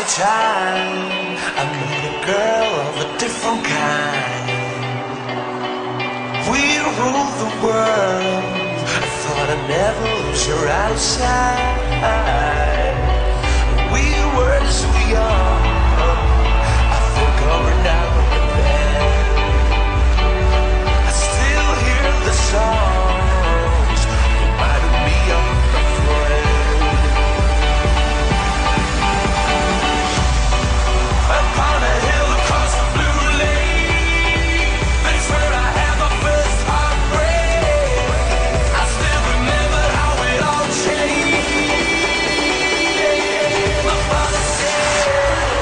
A time I met a girl of a different kind. We ruled the world. I thought I'd never lose her outside.